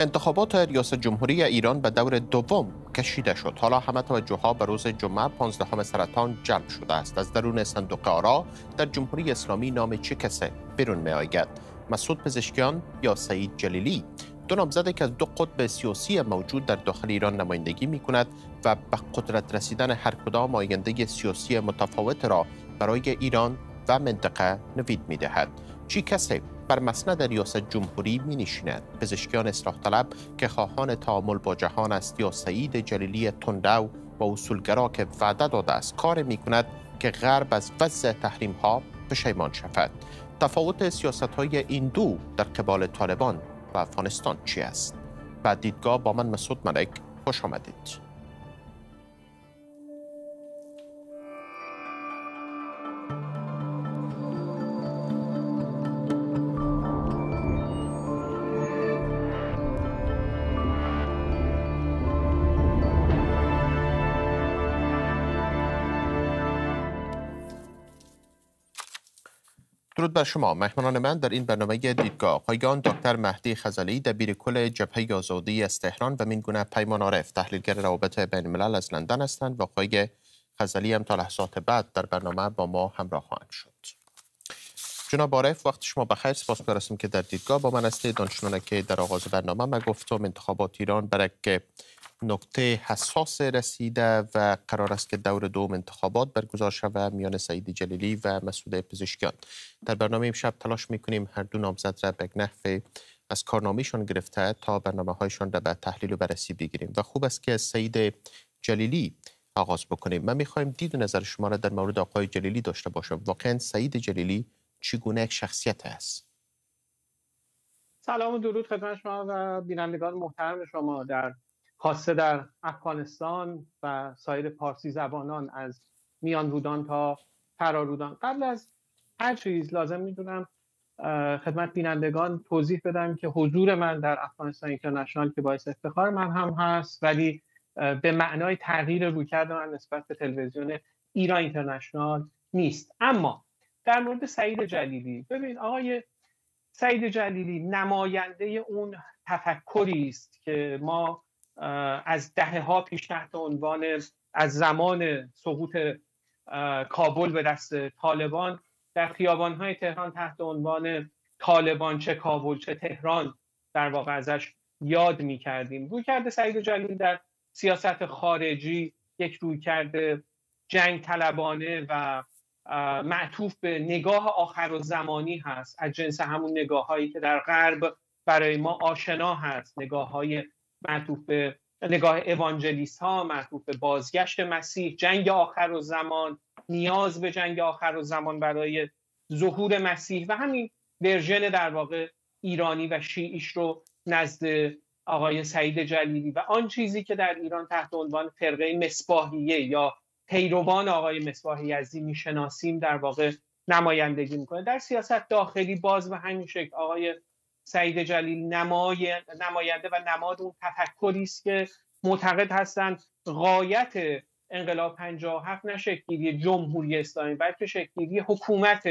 انتخابات ریاست جمهوری ایران به دور دوم کشیده شد. حالا همه توجه ها به روز جمعه 15 سرطان جلب شده است. از درون صندوق آرا در جمهوری اسلامی نام چه کسی بیرون می آید مسعود پزشکیان یا سعید جلیلی؟ دو نامزد که از دو قطب سیاسی موجود در داخل ایران نمایندگی می کند و به قدرت رسیدن هر کدام آینده سیاسی متفاوت را برای ایران و منطقه نوید می دهد چی کسی بر مسند ریاست جمهوری می نشیند پزشکیان اصلاح طلب که خواهان تعامل با جهان است یا سعید جلیلی تندو و اصولگرا که وعده داده است کار می کند که غرب از وضع تحریم ها پشیمان شود تفاوت سیاست های این دو در قبال طالبان و افغانستان چی است؟ بعد دیدگاه با من مسعود ملک خوش آمدید. بر شما. مهمانان من در این برنامه دیدگاه. آقایان دکتر مهدی خزالی دبیر کل جبهه آزادی از تهران و مین گونه پیمان عارف تحلیلگر روابط بین الملل از لندن هستند و آقای خزالی هم تا لحظات بعد در برنامه با ما همراه خواهند شد. جناب عارف وقت شما بخیر. سپاس برسیم که در دیدگاه با من هستید. دانشنونه که در آغاز برنامه ما گفتم انتخابات ایران برای نکته حساس رسیده و قرار است که دور دوم انتخابات برگزار شود میان سعید جلیلی و مسعود پزشکیان. در برنامه امشب تلاش می‌کنیم هر دو نامزد را به نحو از کارنامهشان گرفته تا برنامه هایشان را به تحلیل و بررسی بگیریم و خوب است که سعید جلیلی آغاز بکنیم. من می‌خوایم دید و نظر شما را در مورد آقای جلیلی داشته باشم. واقعا سعید جلیلی چگونه یک شخصیت است؟ سلام و درود خدمت شما و بینندگان محترم شما در خاصه در افغانستان و سایر پارسی زبانان از میان رودان تا فرارودان. قبل از هر چیز لازم می‌دونم خدمت بینندگان توضیح بدم که حضور من در افغانستان اینترنشنال که باعث افتخار من هم هست ولی به معنای تغییر رویکرد من نسبت به تلویزیون ایران اینترنشنال نیست. اما در مورد سعید جلیلی ببین آقای سعید جلیلی نماینده اون تفکری است که ما از دهه ها پیش تحت عنوان از زمان سقوط کابل به دست طالبان. در خیابان های تهران تحت عنوان طالبان چه کابل چه تهران در واقع ازش یاد می کردیم روی کرده سعید جلیل در سیاست خارجی یک روی کرده جنگ طلبانه و معطوف به نگاه آخر و زمانی هست. از جنس همون نگاه هایی که در غرب برای ما آشنا هست. نگاه های معطوف به نگاه اوانجلیست ها معطوف به بازگشت مسیح جنگ آخر و زمان نیاز به جنگ آخر و زمان برای ظهور مسیح و همین ورژن در واقع ایرانی و شیعیش رو نزد آقای سعید جلیلی. و آن چیزی که در ایران تحت عنوان فرقه مصباحیه یا پیروان آقای مصباح یزدی می‌شناسیم در واقع نمایندگی می‌کنه. در سیاست داخلی باز به همین شکل آقای سعید جلیل نمای... نماینده و نماد اون تفکری است که معتقد هستند غایت انقلاب 57 نه شکلگیری جمهوری اسلامی بلکه شکلگیری حکومت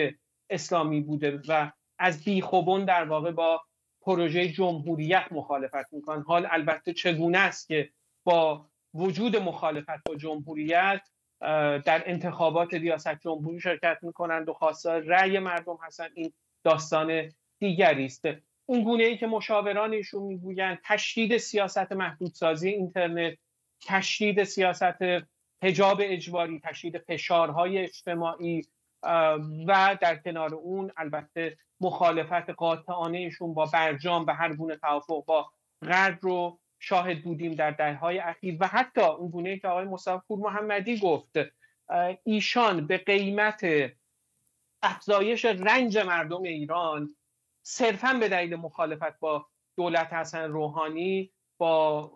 اسلامی بوده و از بیخوبون در واقع با پروژه جمهوریت مخالفت می‌کنن. حال البته چگونه است که با وجود مخالفت با جمهوریت در انتخابات ریاست جمهوری شرکت می‌کنند و خواستار رأی مردم هستند این داستان دیگری است. اون گونه ای که مشاوران ایشون می‌گویند تشدید سیاست محدودسازی اینترنت تشدید سیاست حجاب اجباری تشدید فشارهای اجتماعی و در کنار اون البته مخالفت قاطعانه ایشون با برجام به هر گونه توافق با غرب رو شاهد بودیم در دههای اخیر. و حتی اون گونه که آقای مصطفی پور محمدی گفت ایشان به قیمت افزایش رنج مردم ایران صرفا به دلیل مخالفت با دولت حسن روحانی با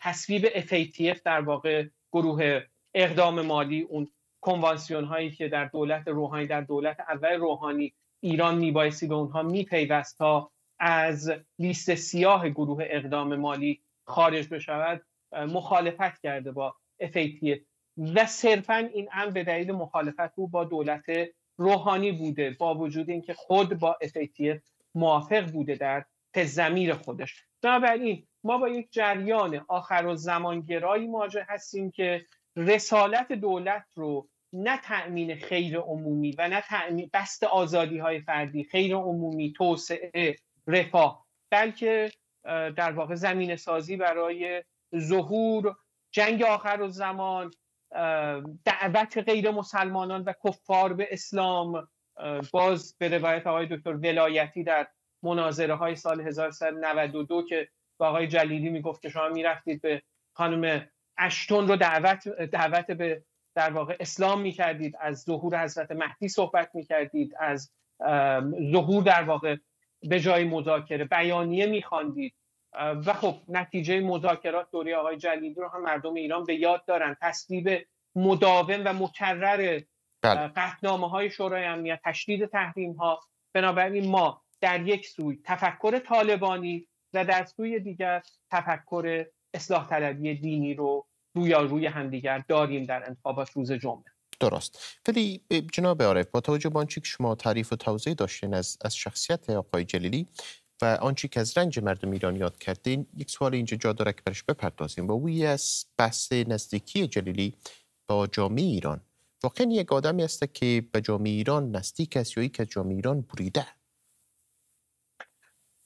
تصویب FATF در واقع گروه اقدام مالی اون کنوانسیون هایی که در دولت روحانی در دولت اول روحانی ایران میبایستی به اونها میپیوست تا از لیست سیاه گروه اقدام مالی خارج بشود مخالفت کرده با FATF و صرفا این امر به دلیل مخالفت او با دولت روحانی بوده با وجود اینکه خود با FATF موافق بوده در زمیر خودش. بنابراین ما با یک جریان آخر و زمانگرایی مواجه هستیم که رسالت دولت رو نه تأمین خیر عمومی و نه تأمین بست آزادی های فردی خیر عمومی توسعه رفاه بلکه در واقع زمین سازی برای ظهور جنگ آخر و زمان دعوت غیر مسلمانان و کفار به اسلام باز به روایت آقای دکتر ولایتی در مناظره های سال 1392 که با آقای جلیلی می‌گفت که شما می‌رفتید به خانم اشتون رو دعوت دعوت به در واقع اسلام می‌کردید از ظهور حضرت مهدی صحبت می‌کردید از ظهور در واقع به جای مذاکره بیانیه میخواندید و خب نتیجه مذاکرات دوره آقای جلیلی رو هم مردم ایران به یاد دارن تصویب مداوم و مکرر. قطنامه های شورای امنیت تشدید تحریم ها بنابراین ما در یک سوی تفکر طالبانی و در سوی دیگر تفکر اصلاح طلبی دینی رو رویا روی همدیگر داریم در انتخابات روز جمعه. درست. ولی جناب عارف با توجه به آنچه که شما تعریف و توضیح داشتین از, از شخصیت آقای جلیلی و آنچه که از رنج مردم ایران یاد کردین یک سوال اینجا جا داره که برش بپردازیم. و وی از بحث نزدیکی جلیلی با جامعه ایران واقعا یک آدمی است که به جامعه ایران نزدیک است یا یک جامعه ایران بریده.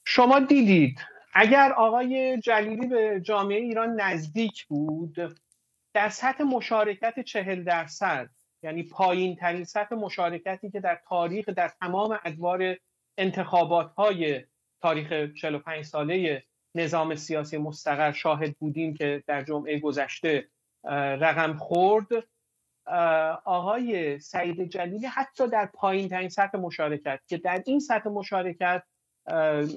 شما دیدید. اگر آقای جلیلی به جامعه ایران نزدیک بود در سطح مشارکت چهل درصد یعنی پایین ترین سطح مشارکتی که در تاریخ در تمام ادوار انتخابات های تاریخ 45 ساله نظام سیاسی مستقر شاهد بودیم که در جمعه گذشته رقم خورد. آقای سعید جلیلی حتی در پایین ترین سطح مشارکت که در این سطح مشارکت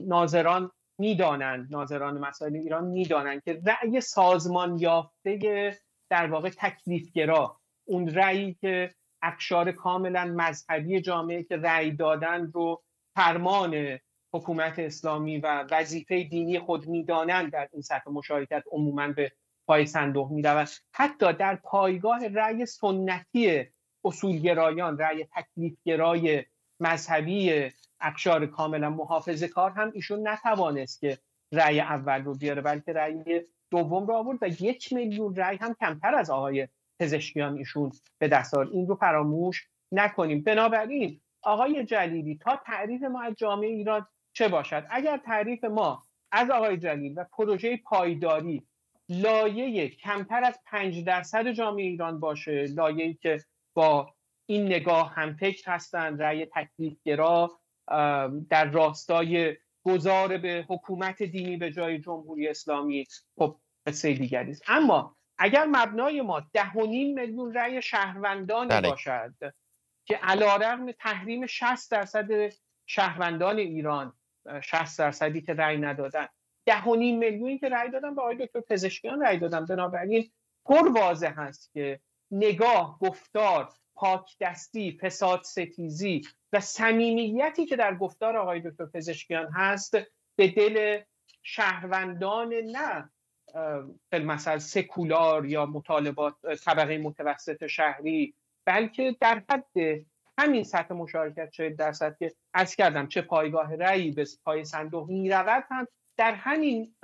ناظران می‌دانند ناظران مسائل ایران می‌دانند که رأی سازمان یافته در واقع تکلیفگرا اون رأیی که اکشار کاملا مذهبی جامعه که رأی دادن رو فرمان حکومت اسلامی و وظیفه دینی خود می‌دانند در این سطح مشارکت عموما به پای صندوق می‌رود حتی در پایگاه رأی سنتی اصولگرایان رأی تکلیفگرای مذهبی اقشار کاملا محافظ کار هم ایشون نتوانست که رأی اول رو بیاره بلکه رأی دوم رو آورد و یک میلیون رأی هم کمتر از آقای پزشکیان ایشون به دست آورد. این رو فراموش نکنیم. بنابراین آقای جلیلی تا تعریف ما از جامعه ایران چه باشد؟ اگر تعریف ما از آقای جلیل و پروژه پایداری لایه کمتر از پنج درصد جامعه ایران باشه. لایه‌ای که با این نگاه هم فکر هستند رأی تکلیفگرا در راستای گذار به حکومت دینی به جای جمهوری اسلامی. خب قصه دیگری است. اما اگر مبنای ما ده و نیم میلیون رأی شهروندان بله. باشد که علیرغم تحریم 60 درصد شهروندان ایران 60 درصدی که رأی ندادن ده و نیم میلیونی که رأی دادن به آقای دکتر پزشکیان رأی دادن بنابراین پر واضح هست که نگاه گفتار پاک دستی فساد ستیزی و صمیمیتی که در گفتار آقای دکتر پزشکیان هست به دل شهروندان نه مثلا سکولار یا مطالبات طبقه متوسط شهری بلکه در حد همین سطح مشارکت شاید درصد که از کردم چه پایگاه رأی به پای صندوق می رود هم در همین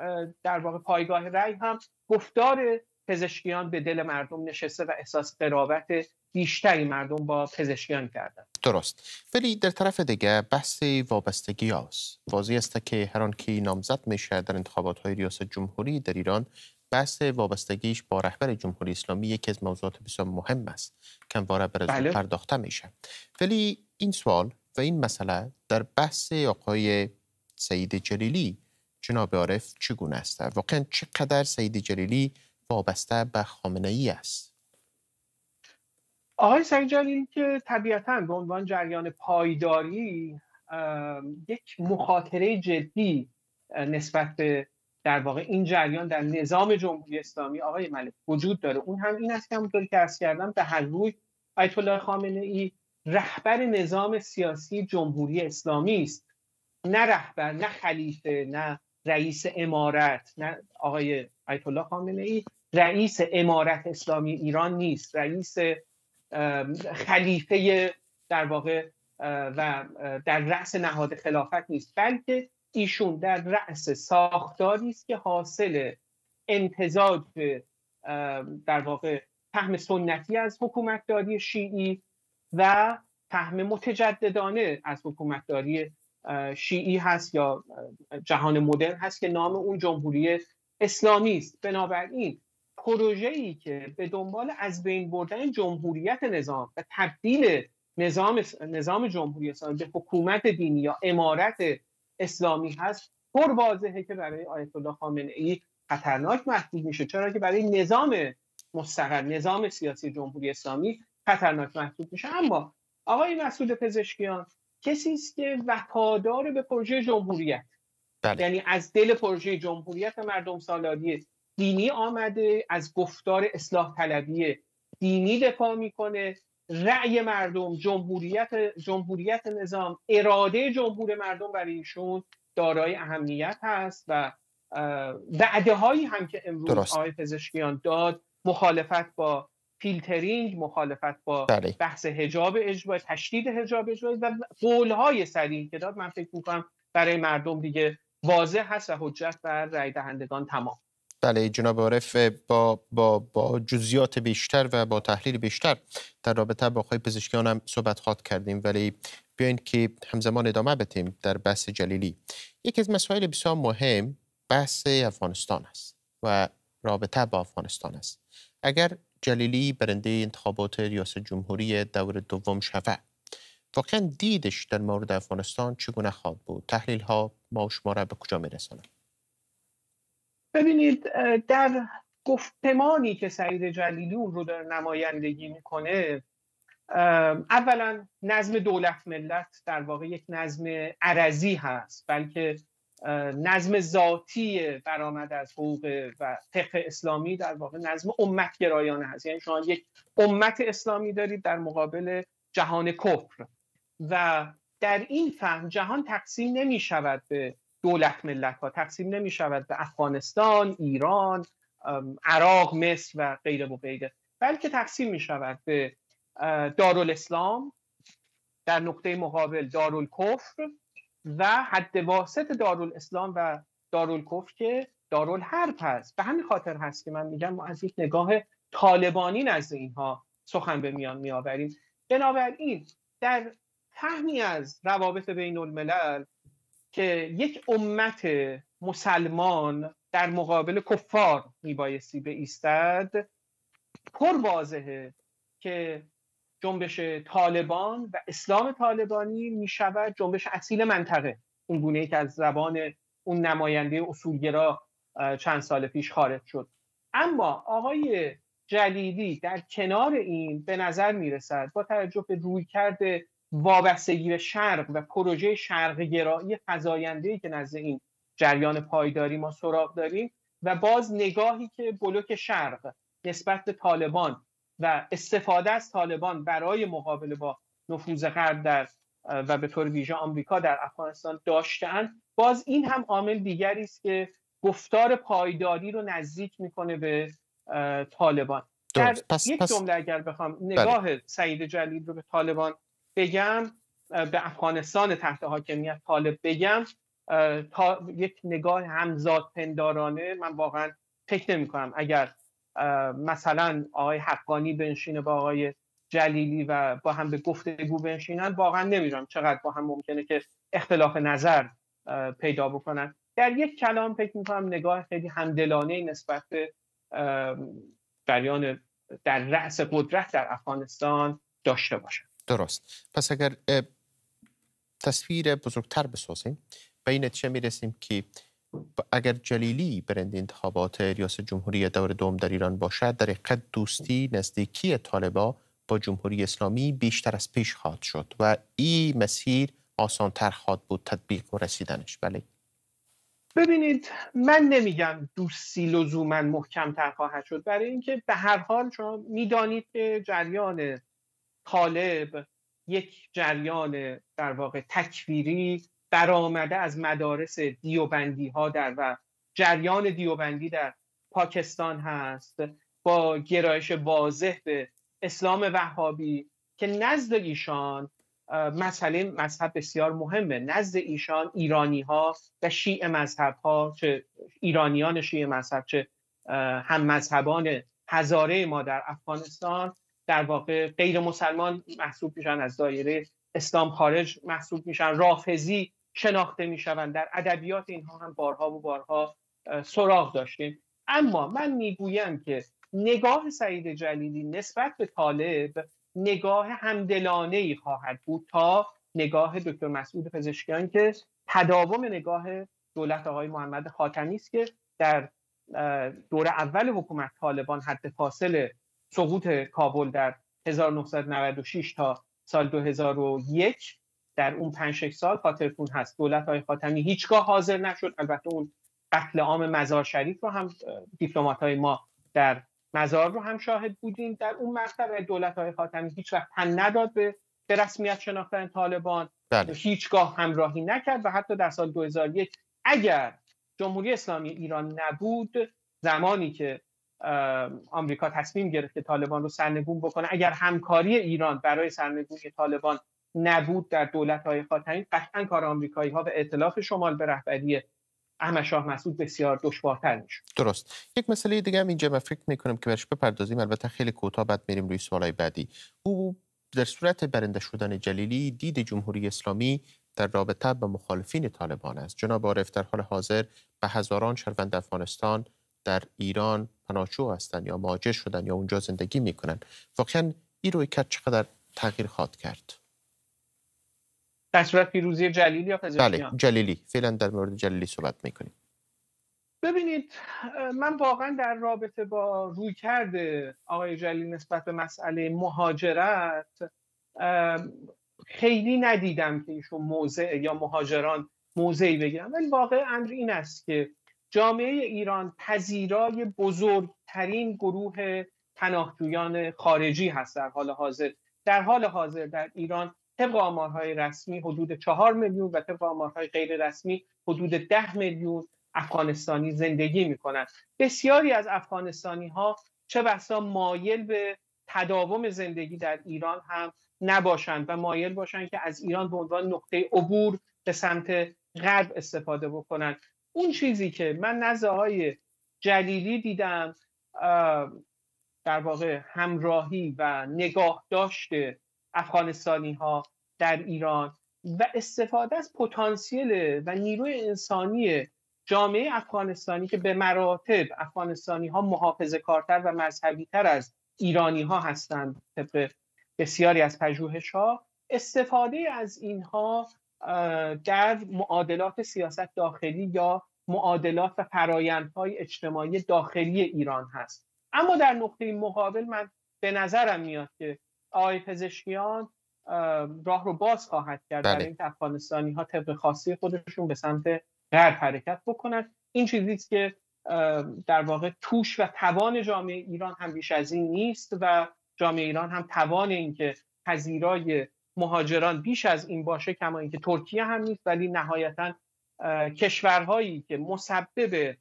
در واقع پایگاه رأی هم گفتار پزشکیان به دل مردم نشسته و احساس قرابت بیشتری مردم با پزشکیان کردن درست. ولی در طرف دیگه بحث وابستگی هاست. واضح است که هر کی نامزد میشه در انتخابات های ریاست جمهوری در ایران بحث وابستگیش با رهبر جمهوری اسلامی یکی از موضوعات بسیار مهم است که همواره بر بله. پرداخته میشه. ولی این سوال و این مسئله در بحث آقای سعید جلیلی جناب عارف چگونه است؟ واقعا چقدر سعید جلیلی وابسته به خامنه ای است؟ آقای سعید جلیلی که طبیعتا به عنوان جریان پایداری یک مخاطره جدی نسبت به در واقع این جریان در نظام جمهوری اسلامی آقای ملک وجود داره. اون هم این است که همونطوری که ارز کردم به هر روی آیت الله خامنه ای رهبر نظام سیاسی جمهوری اسلامی است. نه رهبر نه خلیفه نه رئیس امارت نه آقای آیت الله خامنه ای رئیس امارت اسلامی ایران نیست. رئیس خلیفه در واقع و در رأس نهاد خلافت نیست. بلکه ایشون در رأس ساختاری است که حاصل امتزاج در واقع فهم سنتی از حکومتداری شیعی و فهم متجددانه از حکومتداری شیعی هست یا جهان مدرن هست که نام اون جمهوری اسلامی است. بنابراین پروژه ای که به دنبال از بین بردن جمهوریت نظام و تبدیل نظام نظام جمهوری اسلامی به حکومت دینی یا امارت اسلامی هست پر واضحه که برای آیت الله خامنه ای خطرناک محسوب میشه. چرا که برای نظام مستقر نظام سیاسی جمهوری اسلامی خطرناک محسوب میشه. اما آقای مسعود پزشکیان کسی است که وفادار به پروژه جمهوریت. بله. یعنی از دل پروژه جمهوریت مردم سالاری دینی آمده از گفتار اصلاح طلبی دینی دفاع می‌کنه. رأی مردم جمهوریت جمهوریت نظام اراده جمهور مردم برای ایشون دارای اهمیت هست و وعده هایی هم که امروز آقای پزشکیان داد مخالفت با فیلترینگ مخالفت با بله. بحث حجاب اجباری تشدید حجاب اجباری و قول های سریع که داد. من فکر می‌کنم برای مردم دیگه واضح هست و حجت بر رای دهندگان تمام. بله جناب عارف با, با, با جزیات بیشتر و با تحلیل بیشتر در رابطه با آقای پزشکیان هم صحبت خواد کردیم. ولی بیاین که همزمان ادامه بدیم در بحث جلیلی. یکی از مسائل بسیار مهم بحث افغانستان است و رابطه با افغانستان است. اگر جلیلی برنده انتخابات ریاست جمهوری دور دوم شود واقعا دیدش در مورد افغانستان چگونه خواهد بود؟ تحلیل ها ما شما را به کجا میرسانه ببینید در گفتمانی که سعید جلیلی اون رو در نمایندگی می‌کنه اولا نظم دولت ملت در واقع یک نظم عرضی هست بلکه نظم ذاتی برآمد از حقوق و فقه اسلامی در واقع نظم امت گرایانه هست یعنی شما یک امت اسلامی دارید در مقابل جهان کفر و در این فهم جهان تقسیم نمی شود به دولت ملت ها تقسیم نمی شود به افغانستان، ایران، عراق، مصر و غیره و غیره. بلکه تقسیم می شود به دارالاسلام در نقطه مقابل دارالکفر و حد واسط دارالاسلام و دارالکفر که دارالحرب هست. به همین خاطر هست که من میگم ما از یک نگاه طالبانی نزد اینها سخن به میان میآوریم. بنابراین در فهمی از روابط بین الملل که یک امت مسلمان در مقابل کفار میبایستی به ایستد پر واضحه که جنبش طالبان و اسلام طالبانی می شود جنبش اصیل منطقه. اون گونه ای که از زبان اون نماینده اصولگرا چند سال پیش خارج شد. اما آقای جلیلی در کنار این به نظر می رسد با توجه به روی کرده وابستگی به شرق و پروژه شرق گرایی فزاینده که نزد این جریان پایداری ما سراغ داریم و باز نگاهی که بلوک شرق نسبت به طالبان و استفاده از طالبان برای مقابله با نفوذ غرب در و به طور ویژه آمریکا در افغانستان داشتن باز این هم عامل دیگری است که گفتار پایداری رو نزدیک می‌کنه به طالبان. در پس، یک جمله اگر بخوام بله. نگاه سعید جلیل رو به طالبان بگم به افغانستان تحت حاکمیت طالب بگم تا یک نگاه همزاد پندارانه من واقعا فکر نمی کنم اگر مثلا آقای حقانی بنشینه با آقای جلیلی و با هم به گفتگو بنشینن واقعا نمی‌دونم چقدر با هم ممکنه که اختلاف نظر پیدا بکنن. در یک کلام فکر می‌کنم نگاه خیلی همدلانه نسبت به جریان در رأس قدرت در افغانستان داشته باشن درست. پس اگر تصویر بزرگتر بسازیم به این نتیجه می‌رسیم که اگر جلیلی برند انتخابات ریاست جمهوری دور دوم در ایران باشد در حقیقت دوستی نزدیکی طالبا با جمهوری اسلامی بیشتر از پیش خواهد شد و این مسیر آسانتر خواهد بود تطبیق و رسیدنش. بله. ببینید من نمیگم دوستی لزوما محکمتر خواهد شد. برای اینکه به هر حال شما می‌دانید که جریان طالب یک جریان در واقع تکفیری برآمده از مدارس دیوبندی ها در و جریان دیوبندی در پاکستان هست با گرایش واضح به اسلام وهابی که نزد ایشان مسئله مذهب بسیار مهمه. نزد ایشان ایرانی ها و شیع مذهب ها چه ایرانیان شیع مذهب چه هم مذهبان هزاره ما در افغانستان در واقع غیر مسلمان محسوب میشن از دایره اسلام خارج محسوب میشن. رافضی شناخته می‌شوند. در ادبیات اینها هم بارها و بارها سراغ داشتیم. اما من می‌گویم که نگاه سعید جلیلی نسبت به طالب نگاه همدلانه ای خواهد بود تا نگاه دکتر مسعود پزشکیان که تداوم نگاه دولت آقای محمد خاتمی است که در دور اول حکومت طالبان حد فاصل سقوط کابل در 1996 تا سال 2001 در اون 5 سال خاطرتون هست. دولت های خاتمی هیچگاه حاضر نشد. البته اون قتل عام مزار شریف رو هم دیپلمات های ما در مزار رو هم شاهد بودیم. در اون مقطع دولت های خاتمی هیچ وقت تن نداد به به رسمیت شناختن طالبان. بله. هیچگاه همراهی نکرد و حتی در سال 2001 اگر جمهوری اسلامی ایران نبود زمانی که آمریکا تصمیم گرفت که طالبان رو سرنگون بکنه اگر همکاری ایران برای سرنگونی طالبان نبود در دولت های خاتمی. قطعا کار آمریکایی ها و اطلاف شمال به رهبری احمد مسعود بسیار دشوارتر میشه درست. یک مسئله دیگه هم اینجا من فکر می‌کنم که برش بپردازیم. البته خیلی کوتاه بعد میریم روی سوالای بعدی. او در صورت برنده شدن جلیلی دید جمهوری اسلامی در رابطه با مخالفین طالبان است. جناب عارف در حال حاضر به هزاران شهروند افغانستان در ایران پناهجو هستند یا مهاجر شدن یا اونجا زندگی می‌کنن واقعا این روی کرد چقدر تغییر خواهد کرد؟ در صورت پیروزی جلیلی یا بله جلیلی. فعلا در مورد جلیلی صحبت می‌کنیم. ببینید من واقعا در رابطه با روی کرده آقای جلیلی نسبت به مسئله مهاجرت خیلی ندیدم که ایشون موضع یا مهاجران موضعی بگیرن. ولی واقع امر این است که جامعه ایران پذیرای بزرگترین گروه پناهجویان خارجی هست در حال حاضر. در حال حاضر در ایران طبق آمارهای رسمی حدود چهار میلیون و طبق آمارهای غیر رسمی حدود ده میلیون افغانستانی زندگی می کنند بسیاری از افغانستانی ها چه بسا مایل به تداوم زندگی در ایران هم نباشند و مایل باشند که از ایران به عنوان نقطه عبور به سمت غرب استفاده بکنند. اون چیزی که من نزد های جلیلی دیدم در واقع همراهی و نگاه داشته افغانستانی ها در ایران و استفاده از پتانسیل و نیروی انسانی جامعه افغانستانی که به مراتب افغانستانی ها محافظه کارتر و مذهبی تر از ایرانی ها هستند طبق بسیاری از پژوهش ها استفاده از اینها در معادلات سیاست داخلی یا معادلات و فرایندهای اجتماعی داخلی ایران هست. اما در نقطه مقابل من به نظرم میاد که آقای پزشکیان راه رو باز خواهد کرد بله. برای اینکه افغانستانی ها طبق خاصی خودشون به سمت غرب حرکت بکنن این چیزی که در واقع توش و توان جامعه ایران هم بیش از این نیست و جامعه ایران هم توان اینکه پذیرای مهاجران بیش از این باشه کما اینکه ترکیه هم نیست ولی نهایتا کشورهایی که مسبب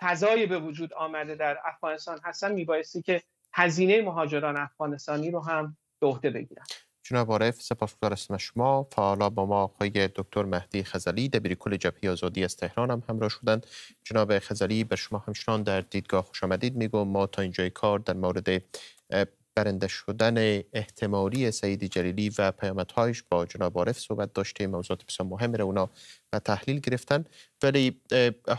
فضای به وجود آمده در افغانستان هستن میبایستی که هزینه مهاجران افغانستانی رو هم به عهده بگیرن جناب عارف سپاسگزار هستم شما. فعلا با ما آقای دکتر مهدی خزلی دبیر کل جبهه آزادی از تهران هم همراه شدند. جناب خزلی به شما همچنان در دیدگاه خوش آمدید میگم ما تا اینجای کار در مورد برنده شدن احتمالی سعید جلیلی و پیامدهایش با جناب عارف صحبت داشتیم. موضوعات بسیار مهم رو اونا و تحلیل گرفتن. ولی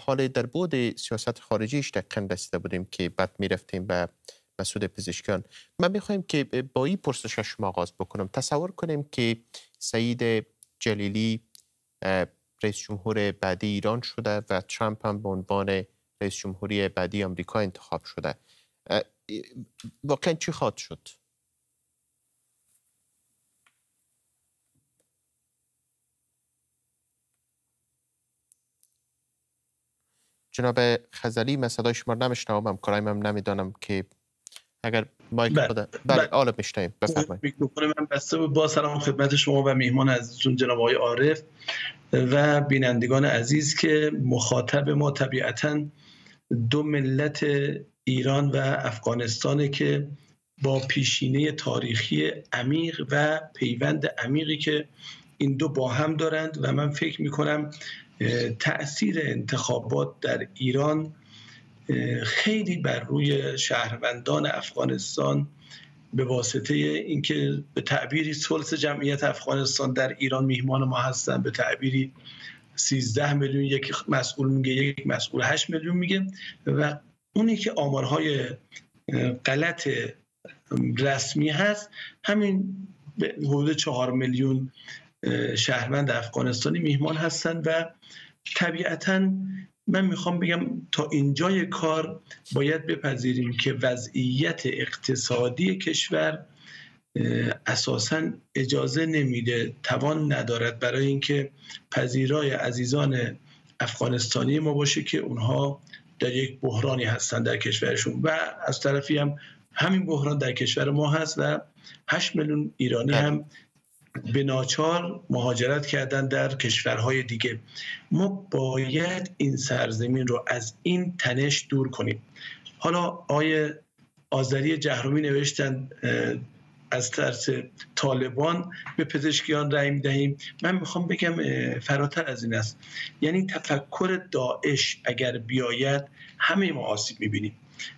حال در بود سیاست خارجیش دقیقا رسیده بودیم که بعد می‌رفتیم به مسعود پزشکیان من می‌خوایم که با این پرسش شما آغاز بکنم. تصور کنیم که سعید جلیلی رئیس جمهور بعدی ایران شده و ترامپ هم به عنوان رئیس جمهوری بعدی آمریکا انتخاب شده. واقعا چی خواهد شد؟ جناب خزلی من صدای شما نمیشنوم همکارایم هم نمی‌دانم که اگر مایک بله. خدا بله آله میشنویم بفرمایید. میکروفون من بسته با سلام خدمت شما و میهمان عزیزتون جناب آقای عارف و بینندگان عزیز که مخاطب ما طبیعتا دو ملت ایران و افغانستانه که با پیشینه تاریخی عمیق و پیوند عمیقی که این دو با هم دارند و من فکر می کنم تاثیر انتخابات در ایران خیلی بر روی شهروندان افغانستان به واسطه اینکه به تعبیری سلس جمعیت افغانستان در ایران میهمان ما هستن به تعبیری 13 میلیون یک مسئول میگه یک مسئول 8 میلیون میگه و اونی که آمارهای غلط رسمی هست همین حدود 4 میلیون شهروند افغانستانی میهمان هستند و طبیعتا من می‌خوام بگم تا اینجای کار باید بپذیریم که وضعیت اقتصادی کشور اساسا اجازه نمیده توان ندارد برای اینکه پذیرای عزیزان افغانستانی ما باشه که اونها در یک بحرانی هستند در کشورشون و از طرفی هم همین بحران در کشور ما هست و 8 میلیون ایرانی بله. هم به ناچار مهاجرت کردن در کشورهای دیگه. ما باید این سرزمین رو از این تنش دور کنیم. حالا آیه آذری جهرومی نوشتن از ترس طالبان به پزشکیان رأی می‌دهیم. من می‌خوام بگم فراتر از این است. یعنی تفکر داعش اگر بیاید همه ما آسیب می‌بینیم.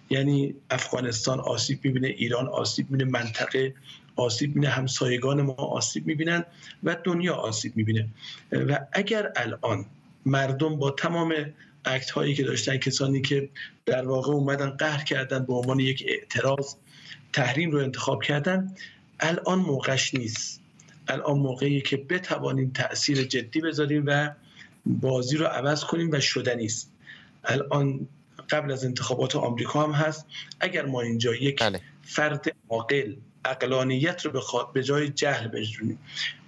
یعنی افغانستان آسیب می‌بینه ایران آسیب می‌بینه منطقه آسیب می‌بینه همسایگان ما آسیب می‌بینن و دنیا آسیب می‌بینه. و اگر الان مردم با تمام اکت هایی که داشتن کسانی که در واقع اومدن قهر کردن به عنوان یک اعتراض تحریم رو انتخاب کردن الان موقعش نیست. الان موقعی که بتوانیم تاثیر جدی بذاریم و بازی رو عوض کنیم و شده نیست. الان قبل از انتخابات آمریکا هم هست. اگر ما اینجا یک بله. فرد عاقل اقلانیت رو به جای جهل بجرونیم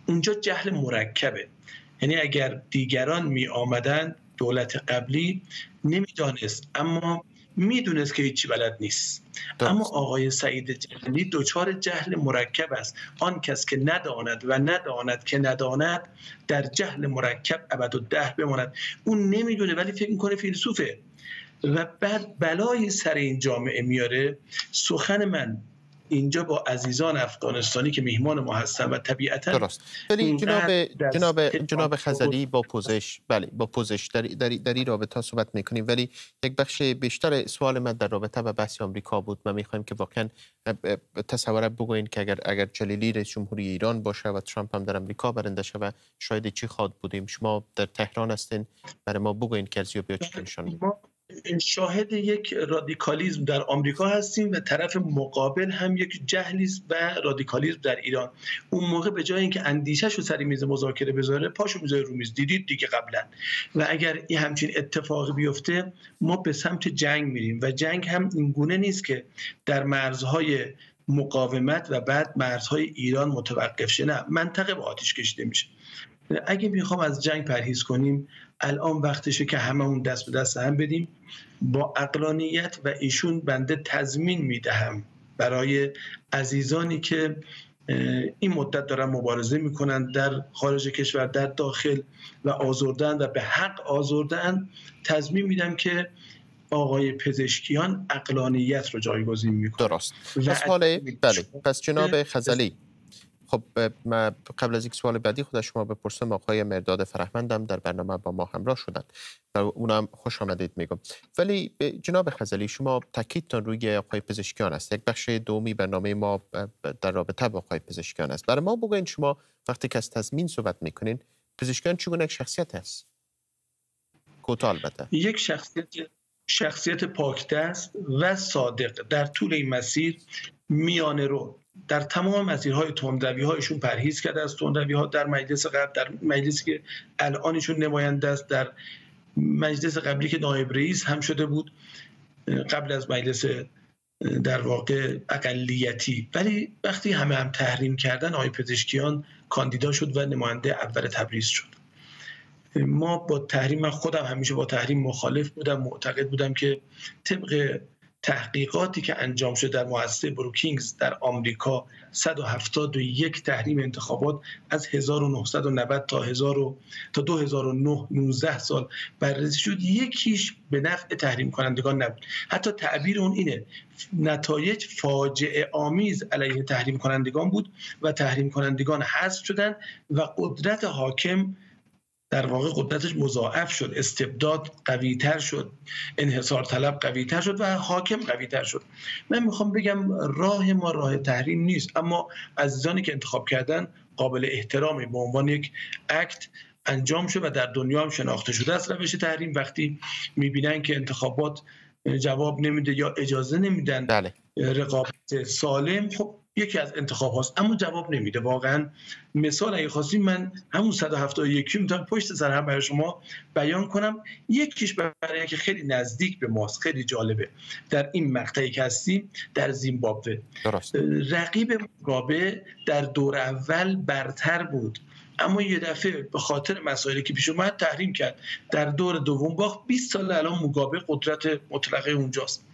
اونجا جهل مرکبه. یعنی اگر دیگران می آمدن دولت قبلی نمی‌دانست اما می‌دونست که هیچی بلد نیست. اما آقای سعید جلالی دچار جهل مرکب است. آن کس که نداند و نداند که نداند در جهل مرکب ابد و ده بماند. اون نمی‌دونه ولی فکر می‌کنه فیلسوفه. و بعد بلای سر این جامعه میاره. سخن من اینجا با عزیزان افغانستانی که میهمان ما هستن و طبیعتا درست. ولی جناب جناب جناب خزلی با پوزش بله با پوزش در در, در این رابطه صحبت می‌کنیم. ولی یک بخش بیشتر سوال من در رابطه با بحث آمریکا بود. ما می‌خوایم که واقعا تصور بگوین که اگر اگر جلیلی رئیس جمهوری ایران باشه و ترامپ هم در آمریکا برنده و شاید چی خواد بودیم. شما در تهران هستین. برای ما بگوین که ارزیابی چی نشان شاهد یک رادیکالیزم در آمریکا هستیم و طرف مقابل هم یک جهلی و رادیکالیزم در ایران. اون موقع به جای اینکه اندیشش رو سر میز مذاکره بذاره پاشو می‌ذاره رو میز. دیدید دیگه قبلا. و اگر این همچین اتفاقی بیفته ما به سمت جنگ میریم. و جنگ هم این گونه نیست که در مرزهای مقاومت و بعد مرزهای ایران متوقف شه. نه منطقه به آتیش کشیده میشه. اگه می‌خوام از جنگ پرهیز کنیم الان وقتشه که هممون دست به دست هم بدیم. با اقلانیت و ایشون بنده تضمین می‌دهم برای عزیزانی که این مدت دارن مبارزه می‌کنن در خارج کشور در داخل و آزردن و به حق آزردن. تضمین میدم که آقای پزشکیان اقلانیت رو جایگزین می‌کنن. درست. پس بله. پس جناب خزلی خب قبل از یک سوال بعدی خود شما بپرسم آقای مرداد فرهمندم در برنامه با ما همراه شدند و اونم خوش آمدید میگم. ولی جناب خزلی شما تاکیدتان روی آقای پزشکیان است. یک بخش دومی برنامه ما در رابطه با آقای پزشکیان است. برای ما بگوین شما وقتی که از تضمین صحبت می‌کنین پزشکیان چگونه یک شخصیت است؟ کوتاه البته. یک شخصیت شخصیت پاکدست و صادق. در طول این مسیر میانه رو در تمام مسیرهای تندروی هایشون پرهیز کرده از تندروی ها در مجلس قبل در مجلسی که الانشون نماینده است در مجلس قبلی که نایب رئیس هم شده بود قبل از مجلس در واقع اقلیتی. ولی وقتی همه هم تحریم کردن آقای پزشکیان کاندیدا شد و نماینده اول تبریز شد. ما با تحریم من خودم همیشه با تحریم مخالف بودم معتقد بودم که طبق تحقیقاتی که انجام شد در مؤسسه بروکینگز در آمریکا 171 تحریم انتخابات از 1990 تا 1000 تا 2009 19 سال بررسی شد. یکیش به نفع تحریم کنندگان نبود. حتی تعبیر اون اینه نتایج فاجعه آمیز علیه تحریم کنندگان بود و تحریم کنندگان حذف شدند و قدرت حاکم در واقع قدرتش مضاعف شد استبداد قویتر شد انحصار طلب قویتر شد و حاکم قویتر شد من می‌خوام بگم راه ما راه تحریم نیست اما عزیزانی که انتخاب کردن قابل احترامی به عنوان یک اکت انجام شد و در دنیا هم شناخته شده است روش تحریم وقتی می‌بینن که انتخابات جواب نمیده یا اجازه نمیدن بله. رقابت سالم خب یکی از انتخاب هاست. اما جواب نمیده. واقعا مثال اگه خواستیم من همون 171 می‌تونم پشت سر هم برای شما بیان کنم. یکیش برای که خیلی نزدیک به ماست. خیلی جالبه. در این مقطعی که هستیم در زیمبابوه. رقیب مقابه در دور اول برتر بود. اما یه دفعه به خاطر مسائلی که پیش اومد تحریم کرد. در دور دوم باخت. 20 سال الان مقابه قدرت مطلقه اونجاست.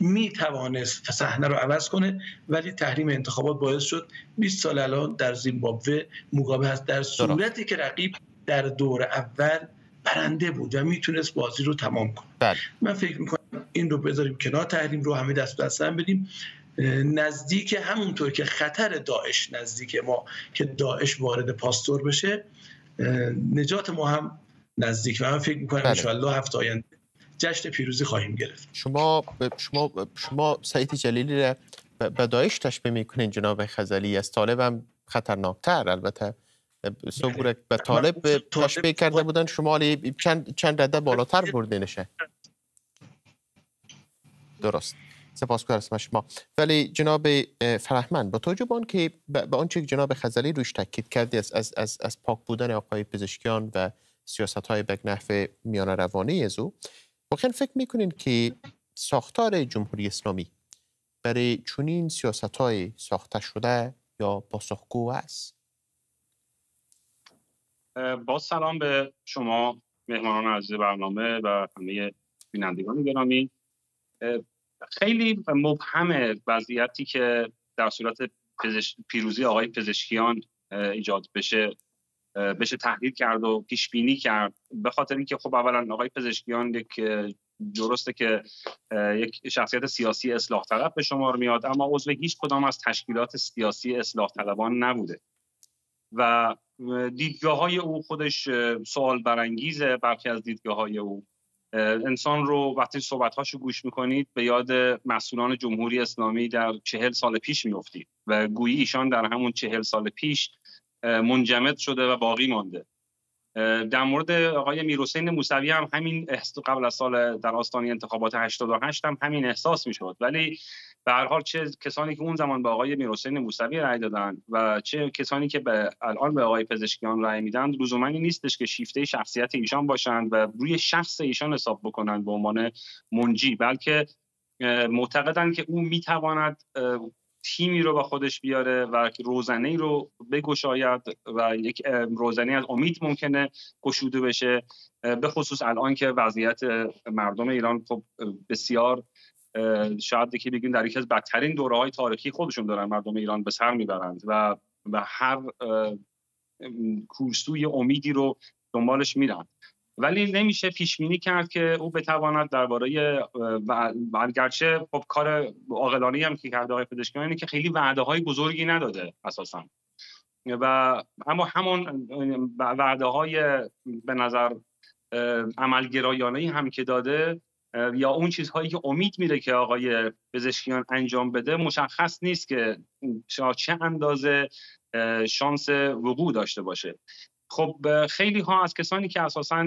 می توانست صحنه رو عوض کنه ولی تحریم انتخابات باعث شد 20 سال الان در زیمبابوه مقابه هست در صورتی که رقیب در دور اول برنده بود و می‌تونست بازی رو تمام کنه بله. من فکر می‌کنم این رو بذاریم کنار تحریم رو همه دست دست هم بدیم نزدیک همونطور که خطر داعش نزدیک ما که داعش وارد پاستور بشه نجات ما هم نزدیک و من فکر می‌کنم بله. ان هفته آینده جشن پیروزی خواهیم گرفت. شما شما شما سعید جلیلی را به داعش تشبیه می‌کنین جناب خزلی از طالب هم خطرناکتر البته. صبح به طالب تشبیه کرده بودن شمالی چند چند رده بالاتر بردینشه درست. سپاس از شما. ولی جناب فرهمند با توجه به که به آنچه که جناب خزلی روش تاکید کردی از از از, از پاک بودن آقای پزشکیان و سیاست های نحو میان روانی از او واقعا فکر می‌کنین که ساختار جمهوری اسلامی برای چنین سیاست های ساخته شده یا پاسخگو است؟ با سلام به شما مهمانان عزیز برنامه و همه بینندگان گرامی. خیلی مبهم وضعیتی که در صورت پیروزی آقای پزشکیان ایجاد بشه بشه تحلیل کرد و پیش بینی کرد. به خاطر اینکه خب اولا آقای پزشکیان یک درسته که یک شخصیت سیاسی اصلاح طلب به شمار میاد اما عضو هیچ کدام از تشکیلات سیاسی اصلاح طلبان نبوده. و دیدگاه های او خودش سوال برانگیزه. برخی از دیدگاه های او انسان رو وقتی صحبت هاشو گوش می‌کنید به یاد مسئولان جمهوری اسلامی در چهل سال پیش میفتید و گویی ایشان در همون چهل سال پیش منجمد شده و باقی مانده. در مورد آقای میرحسین موسوی هم همین قبل از سال در آستانه انتخابات 88 هم همین احساس می‌شد. ولی به هر حال چه کسانی که اون زمان به آقای میرحسین موسوی رأی دادن و چه کسانی که به الان به آقای پزشکیان رأی میدن لزوما نیستش که شیفته شخصیت ایشان باشند و روی شخص ایشان حساب بکنند به عنوان منجی بلکه معتقدند که او می‌تواند تیمی رو با خودش بیاره و روزنه رو بگشاید و یک روزنه از امید ممکنه گشوده بشه. به خصوص الان که وضعیت مردم ایران خب بسیار شاید که بگیم در یکی از بدترین دوره های تاریخی خودشون دارن مردم ایران به سر می‌برند و به هر کورسوی امیدی رو دنبالش میرن. ولی نمیشه پیش بینی کرد که او بتواند درباره گرچه خب کار عاقلانه هم که کرده آقای پزشکیان اینه که خیلی وعده های بزرگی نداده اساسا. و اما همون وعده های به نظر عملگرایانه هم که داده یا اون چیزهایی که امید میره که آقای پزشکیان انجام بده مشخص نیست که چه اندازه شانس وقوع داشته باشه. خب خیلی ها از کسانی که اساسا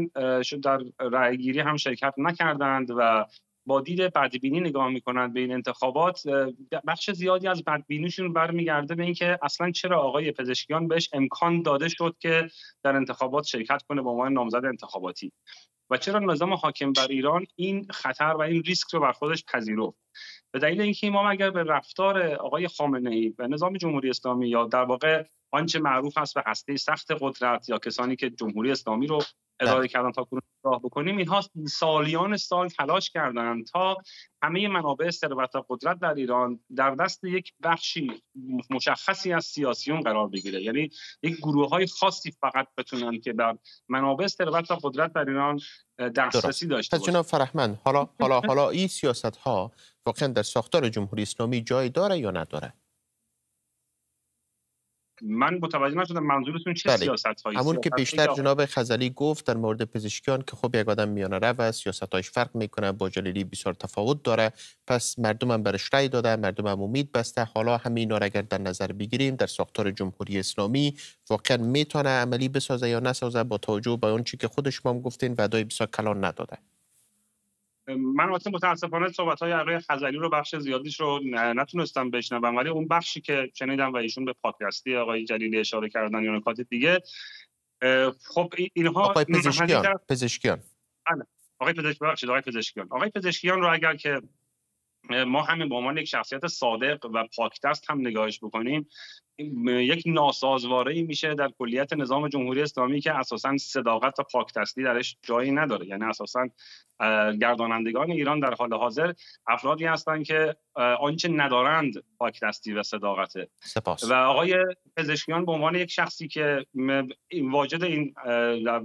در رأیگیری هم شرکت نکردند و با دید بدبینی نگاه می‌کنند به این انتخابات بخش زیادی از بدبینیشون برمیگرده به اینکه اصلا چرا آقای پزشکیان بهش امکان داده شد که در انتخابات شرکت کنه به عنوان نامزد انتخاباتی؟ و چرا نظام حاکم بر ایران این خطر و این ریسک رو بر خودش پذیرفت؟ به دلیل اینکه ما اگر به رفتار آقای خامنه ای و نظام جمهوری اسلامی یا در واقع آنچه معروف است به هسته سخت قدرت یا کسانی که جمهوری اسلامی رو اداره بله. کردن تا کنون راه بکنیم اینها سالیان سال تلاش کردند تا همه منابع ثروت و قدرت در ایران در دست یک بخشی مشخصی از سیاسیون قرار بگیره. یعنی یک گروه های خاصی فقط بتونن که بر منابع ثروت و قدرت در ایران دسترسی داشته باشن. جناب فرحمن حالا حالا حالا این سیاست ها واقعا در ساختار جمهوری اسلامی جای داره یا نداره؟ من متوجه نشدم منظورتون چه بله. سیاست هایی همون که بیشتر جناب خزلی گفت در مورد پزشکیان که خب یک آدم میانه رو سیاست هایش فرق می‌کنه با جلیلی بسیار تفاوت داره. پس مردم هم برش رای داده مردم هم امید بسته. حالا همین اینا اگر در نظر بگیریم در ساختار جمهوری اسلامی واقعا می‌تونه عملی بسازه یا نسازه با توجه به اون چی که خود شما هم گفتین وعدای بسیار کلان نداده. من واسه متاسفانه صحبت های آقای خزلی رو بخش زیادیش رو نتونستم بشنوم ولی اون بخشی که شنیدم و ایشون به پادکستی آقای جلیلی اشاره کردن یا نکات دیگه خب اینها آقای پزشکیان پزشکیان بله. آقای پزشکیان آقای پزشکیان آقای پزشکیان رو اگر که ما همین به عنوان یک شخصیت صادق و پاکدست هم نگاهش بکنیم یک ناسازواره ای میشه در کلیت نظام جمهوری اسلامی که اساسا صداقت و پاکدستی درش جایی نداره. یعنی اساسا گردانندگان ایران در حال حاضر افرادی هستند که آنچه ندارند پاکدستی و صداقته. سپاس. و آقای پزشکیان به عنوان یک شخصی که واجد این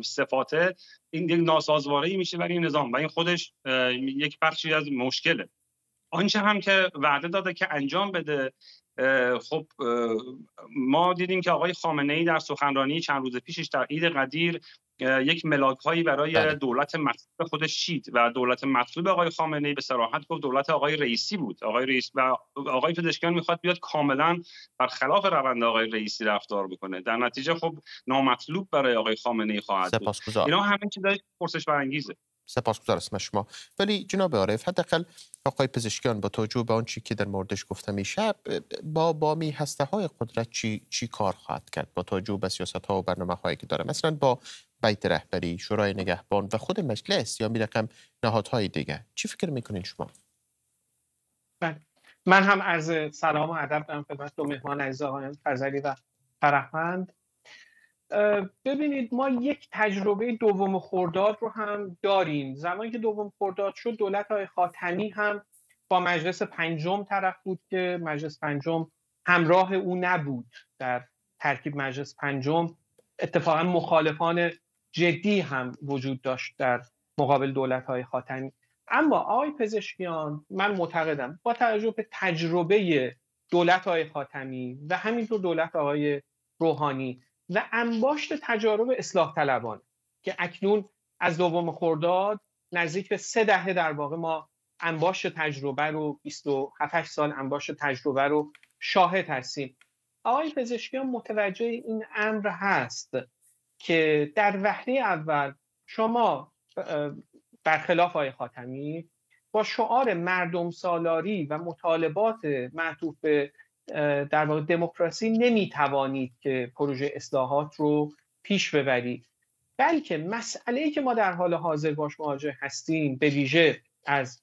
صفاته این یک ناسازواره ای میشه برای این نظام و این خودش یک بخشی از مشکله. آنچه هم که وعده داده که انجام بده خب ما دیدیم که آقای خامنه ای در سخنرانی چند روز پیشش در عید قدیر یک ملاک هایی برای بله. دولت مطلوب خودش شید و دولت مطلوب آقای خامنه ای به صراحت گفت دولت آقای رئیسی بود. آقای رئیس و آقای پزشکیان می‌خواد بیاد کاملا برخلاف روند آقای رئیسی رفتار بکنه. در نتیجه خب نامطلوب برای آقای خامنه ای خواهد بود. اینا همه چیزای پرسش برانگیزه سپاسگزار اسم شما. ولی جناب عارف حداقل آقای پزشکیان با توجه به آنچه که در موردش گفته میشه با با می هسته های قدرت چی چی کار خواهد کرد با توجه به سیاست ها و برنامه هایی که داره؟ مثلا با بیت رهبری شورای نگهبان و خود مجلس یا می رقم نهادهای دیگه چی فکر می‌کنین شما؟ بله. من هم عرض سلام و ادب دارم خدمت دو مهمان عزیز آقایان فرزلی و فرهمند. ببینید ما یک تجربه دوم خورداد رو هم داریم. زمانی که دوم خورداد شد دولت های خاتمی هم با مجلس پنجم طرف بود که مجلس پنجم همراه او نبود. در ترکیب مجلس پنجم اتفاقا مخالفان جدی هم وجود داشت در مقابل دولت های خاتمی. اما آقای پزشکیان من معتقدم با توجه به تجربه دولت های خاتمی و همینطور دولت آقای روحانی و انباشت تجارب اصلاح طلبان که اکنون از دوم خرداد نزدیک به سه دهه در واقع ما انباشت تجربه رو 27 سال انباشت تجربه رو شاهد هستیم. آقای پزشکیان متوجه این امر هست که در وهله اول شما برخلاف آقای خاتمی با شعار مردم سالاری و مطالبات معطوف به در واقع دموکراسی نمی‌توانید که پروژه اصلاحات رو پیش ببرید. بلکه مسئله که ما در حال حاضر باش مواجه هستیم به ویژه از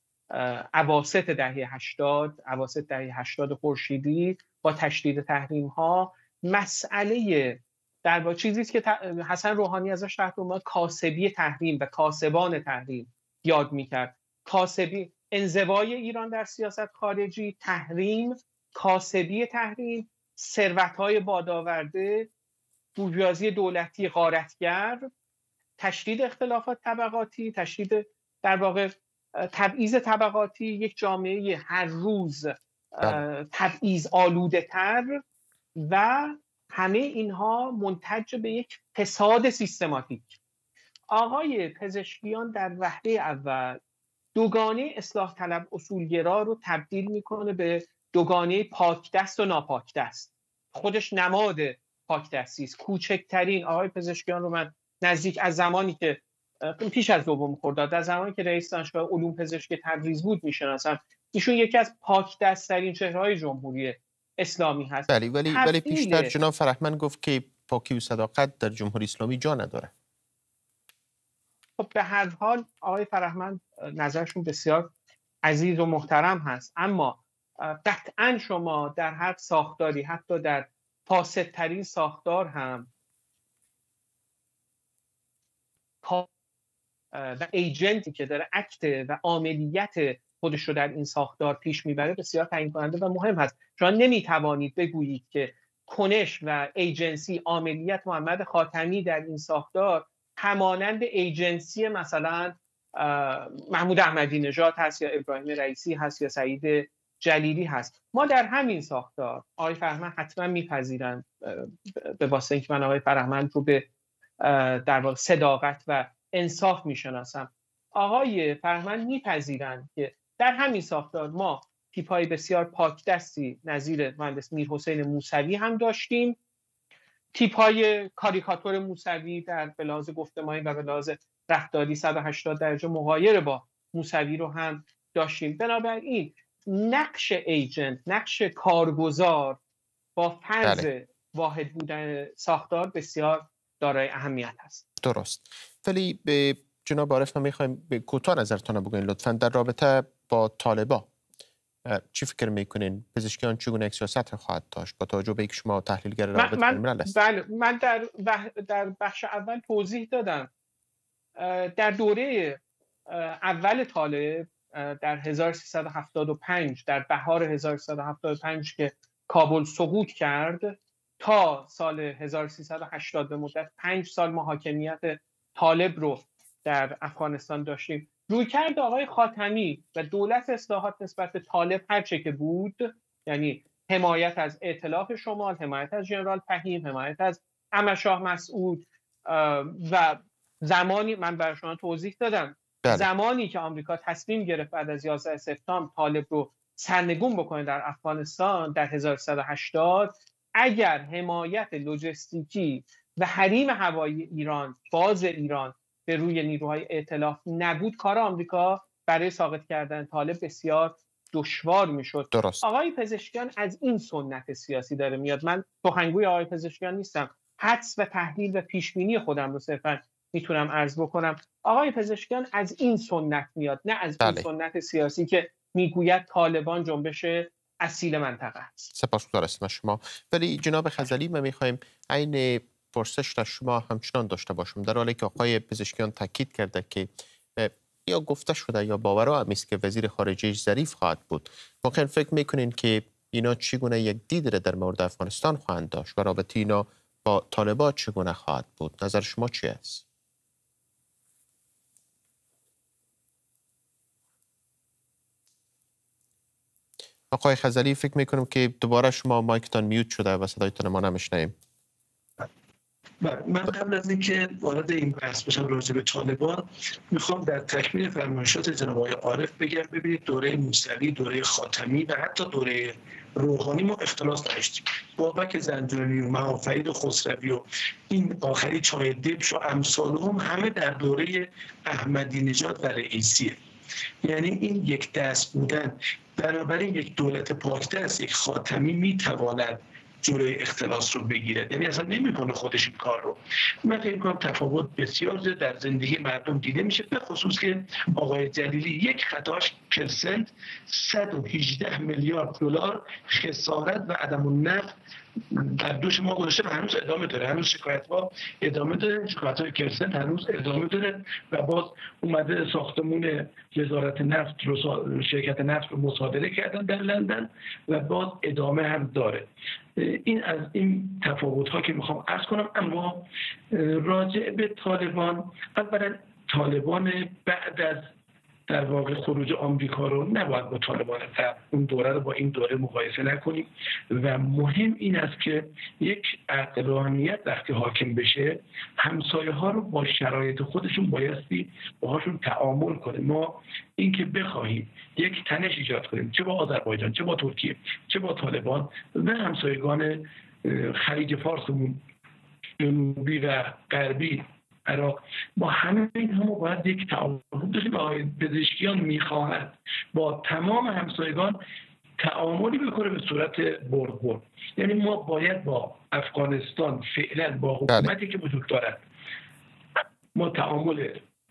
عواست دهه 80 عواست دهه 80 خورشیدی با تشدید تحریم ها مسئله در واقع چیزی که حسن روحانی ازش تحت عنوان کاسبی تحریم و کاسبان تحریم یاد می‌کرد. کاسبی انزوای ایران در سیاست خارجی تحریم کاسبی تحریم ثروت های بادآورده بورژوازی دولتی غارتگر تشدید اختلافات طبقاتی تشدید در واقع تبعیض طبقاتی یک جامعه هر روز بله. تبعیض آلوده تر و همه اینها منتج به یک فساد سیستماتیک آقای پزشکیان در وحده اول دوگانه اصلاح طلب اصولگرا رو تبدیل می‌کنه به دوگانه پاک دست و ناپاک دست خودش نماد پاک دستی است. کوچکترین آقای پزشکیان رو من نزدیک از زمانی که پیش از دوم خرداد در زمانی که رئیس دانشگاه علوم پزشکی تبریز بود می‌شناسم. ایشون یکی از پاک دستترین چهرهای جمهوری اسلامی هست. بله ولی ولی پیشتر جناب فرحمن گفت که پاکی و صداقت در جمهوری اسلامی جا نداره. خب به هر حال آقای فرحمن نظرشون بسیار عزیز و محترم هست. اما قطعا شما در هر ساختاری حتی در فاسدترین ساختار هم و ایجنتی که داره اکت و عملیت خودش رو در این ساختار پیش می‌بره بسیار تعیین کننده و مهم هست. شما نمی‌توانید بگویید که کنش و ایجنسی عملیت محمد خاتمی در این ساختار همانند ایجنسی مثلا محمود احمدی نژاد هست یا ابراهیم رئیسی هست یا سعید جلیلی هست. ما در همین ساختار آقای فرهمند حتما میپذیرند به واسطه اینکه من آقای فرهمند رو به در واقع صداقت و انصاف می‌شناسم. آقای فرهمند میپذیرند که در همین ساختار ما تیپای بسیار پاک دستی نظیر مهندس میر حسین موسوی هم داشتیم. تیپ های کاریکاتور موسوی در بلاز گفتمانی و بلاز رفتاری 180 درجه مغایر با موسوی رو هم داشتیم. بنابراین نقش ایجنت نقش کارگزار با فرض بله. واحد بودن ساختار بسیار دارای اهمیت هست. درست. ولی به جناب عارف ما می‌خوایم به کوتاه نظرتون بگوین لطفا. در رابطه با طالبا چی فکر می‌کنین؟ پزشکیان چگونه سیاست خواهد داشت؟ با توجه به اینکه شما تحلیلگر رابطه من, من, بله. من در, در بخش اول توضیح دادم. در دوره اول طالب در 1375 در بهار 1375 که کابل سقوط کرد تا سال 1380 به مدت پنج سال ما حاکمیت طالب رو در افغانستان داشتیم. روی کرد آقای خاتمی و دولت اصلاحات نسبت به طالب هرچه که بود یعنی حمایت از ائتلاف شمال حمایت از جنرال فهیم حمایت از امشاه مسعود و زمانی من برای شما توضیح دادم. بله. زمانی که آمریکا تصمیم گرفت بعد از 11 سپتامبر طالب رو سرنگون بکنه در افغانستان در 1180 اگر حمایت لوجستیکی و حریم هوایی ایران باز ایران به روی نیروهای ائتلاف نبود کار آمریکا برای ساقط کردن طالب بسیار دشوار می‌شد. درست. آقای پزشکیان از این سنت سیاسی داره میاد. من سخنگوی آقای پزشکیان نیستم. حدس و تحلیل و پیشبینی خودم رو صرفا می‌تونم عرض بکنم. آقای پزشکیان از این سنت میاد نه از این بله. سنت سیاسی که می‌گوید طالبان جنبش اصیل منطقه است. سپاس از شما. ولی جناب خزلی ما می‌خوایم عین پرسش در شما همچنان داشته باشم. در حالی که آقای پزشکیان تاکید کرده که یا گفته شده یا باورا هم است که وزیر خارجه ظریف خواهد بود. واقعا فکر می‌کنین که اینا چگونه یک دید در مورد افغانستان خواهند داشت و رابطه اینا با طالبات چگونه خواهد بود؟ نظر شما چی است؟ آقای خزلی فکر می‌کنم که دوباره شما مایکتان میوت شده و صدایتان ما نمیشنیم بله، من قبل از اینکه وارد این بحث بشم راجع به طالبان می‌خوام در تکمیل فرمایشات جناب آقای عارف بگم. ببینید دوره موسوی دوره خاتمی و حتی دوره روحانی ما اختلاس داشتیم بابک زنجانی و محافید خسروی و این آخری چای دبش و امثال هم همه در دوره احمدی نژاد و رئیسیه. یعنی این یک دست بودن. بنابراین یک دولت پاکدست یک خاتمی می‌تواند جلوی اختلاس رو بگیره. یعنی اصلا نمی‌کنه خودش این کار رو. من فکر کنم تفاوت بسیار در زندگی مردم دیده میشه به خصوص که آقای جلیلی یک خطاش پرسنت 118 میلیارد دلار خسارت و عدم النفع در دوش ما گذاشته و هنوز ادامه داره. هنوز شکایت ها ادامه داره شکایت های کرسن هنوز ادامه داره و باز اومده ساختمون وزارت نفت رو شرکت نفت رو مصادره کردن در لندن و باز ادامه هم داره. این از این تفاوت ها که می‌خوام عرض کنم اما راجع به طالبان اولا طالبان بعد از در واقع خروج آمریکا رو نباید با طالبان قبل اون دوره رو با این دوره مقایسه نکنیم. و مهم این است که یک اقلانیت وقتی حاکم بشه همسایه ها رو با شرایط خودشون بایستی باهاشون تعامل کنه. ما اینکه بخواهیم یک تنش ایجاد کنیم چه با آذربایجان چه با ترکیه چه با طالبان و همسایگان خلیج فارسمون جنوبی و غربی عراق با همه اینها ما باید یک تعامل داشتیم. و پزشکیان می‌خواهد با تمام همسایگان تعاملی بکنه به صورت برد برد یعنی ما باید با افغانستان فعلا با بله. حکومتی که وجود دارد ما تعامل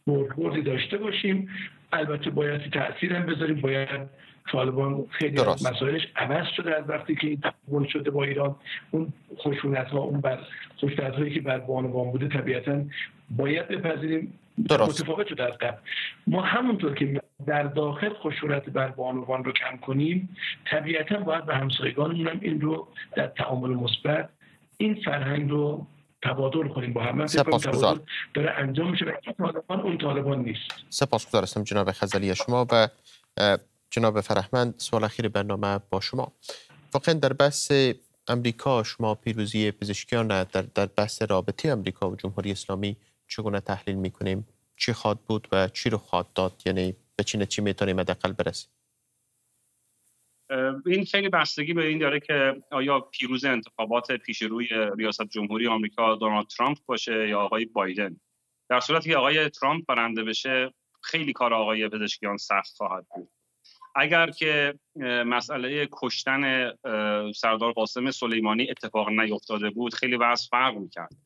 بردی داشته باشیم. البته باید تاثیر هم بذاریم باید طالبان خیلی از مسائلش عوض شده از وقتی که این شده با ایران. اون خشونت ها اون بر خشونت هایی که بر بانوان بوده طبیعتا باید بپذیریم. درست. متفاوت شده از قبل. ما همونطور که در داخل خشونت بر بانوان رو کم کنیم طبیعتا باید به همسایگانمون هم این رو در تعامل مثبت این فرهنگ رو تبادل کنیم با هم. سپاسگزار. داره انجام میشه و این طالبان اون طالبان نیست. سپاسگزار هستم جناب خزلی شما و جناب فرهمند. سوال اخیر برنامه با شما. واقعا در بحث امریکا شما پیروزی پزشکیان در, در بحث رابطه امریکا و جمهوری اسلامی چگونه تحلیل می‌کنیم؟ چی خواد بود و چی رو خواد داد؟ یعنی به چی چی می‌تونیم حداقل برسیم؟ این خیلی بستگی به این داره که آیا پیروز انتخابات پیش روی ریاست جمهوری آمریکا دونالد ترامپ باشه یا آقای بایدن؟ در صورتی که آقای ترامپ برنده بشه خیلی کار آقای پزشکیان سخت خواهد بود. اگر که مسئله کشتن سردار قاسم سلیمانی اتفاق نیفتاده بود خیلی وضع فرق می‌کرد.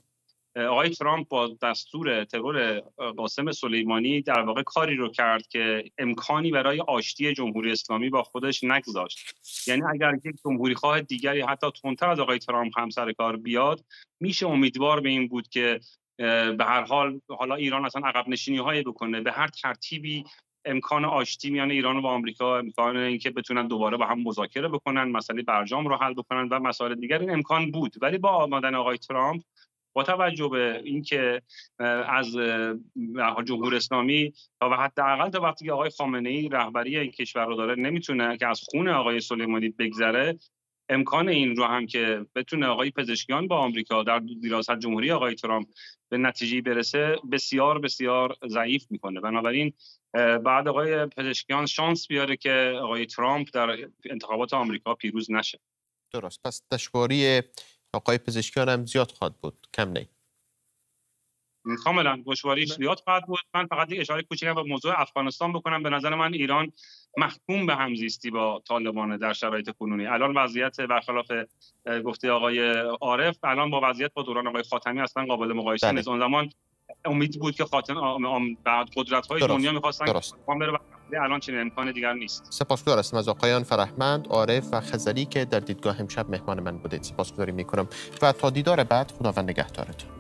آقای ترامپ با دستور ترور قاسم سلیمانی در واقع کاری رو کرد که امکانی برای آشتی جمهوری اسلامی با خودش نگذاشت. یعنی اگر یک جمهوری خواه دیگری حتی تندتر از آقای ترامپ هم سر کار بیاد میشه امیدوار به این بود که به هر حال حالا ایران اصلا عقب نشینی هایی بکنه. به هر ترتیبی امکان آشتی میان ایران و آمریکا امکان اینکه بتونن دوباره با هم مذاکره بکنن مسئله برجام رو حل بکنن و مسائل دیگر این امکان بود. ولی با آمدن آقای ترامپ با توجه به اینکه از جمهور اسلامی تا و حداقل تا وقتی که آقای خامنه ای رهبری این کشور رو داره نمی‌تونه که از خون آقای سلیمانی بگذره. امکان این رو هم که بتونه آقای پزشکیان با آمریکا در ریاست جمهوری آقای ترامپ به نتیجه برسه بسیار بسیار ضعیف می‌کنه. بنابراین بعد آقای پزشکیان شانس بیاره که آقای ترامپ در انتخابات آمریکا پیروز نشه. درست. پس دشواری آقای پزشکیان هم زیاد خواهد بود. کم نه کاملا دشواری زیاد خواهد بود. من فقط یک اشاره کوچیکم به موضوع افغانستان بکنم. به نظر من ایران محکوم به همزیستی با طالبان در شرایط کنونی. الان وضعیت برخلاف گفته آقای عارف الان با وضعیت با دوران آقای خاتمی اصلا قابل مقایسه بله. نیست. اون زمان امید بود که خاتم بعد قدرت های دنیا می‌خواستن الان چنین امکان دیگر نیست. سپاسگزار هستم از آقایان فرهمند عارف و خزری که در دیدگاه امشب مهمان من بودید. سپاسگزاری می‌کنم. و تا دیدار بعد خداوند نگهدارتون.